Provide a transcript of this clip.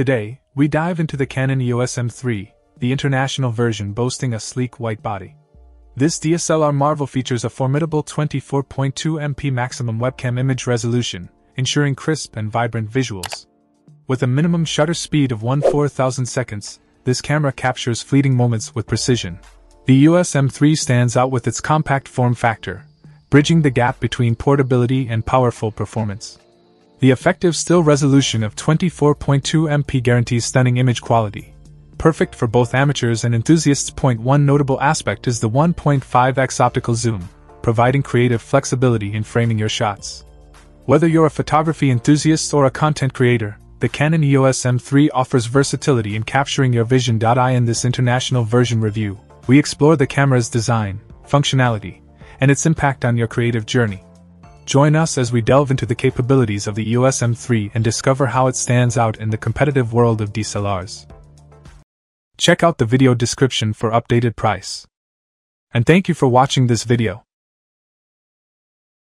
Today, we dive into the Canon EOS M3, the international version boasting a sleek white body. This DSLR marvel features a formidable 24.2 MP maximum webcam image resolution, ensuring crisp and vibrant visuals. With a minimum shutter speed of 1 4000 seconds, this camera captures fleeting moments with precision. The EOS M3 stands out with its compact form factor, bridging the gap between portability and powerful performance. The effective still resolution of 24.2 MP guarantees stunning image quality, perfect for both amateurs and enthusiasts. Point one notable aspect is the 1.5x optical zoom, providing creative flexibility in framing your shots. Whether you're a photography enthusiast or a content creator, the Canon EOS M3 offers versatility in capturing your vision. I in this international version review, we explore the camera's design, functionality, and its impact on your creative journey. Join us as we delve into the capabilities of the EOS M3 and discover how it stands out in the competitive world of DSLRs. Check out the video description for updated price. And thank you for watching this video.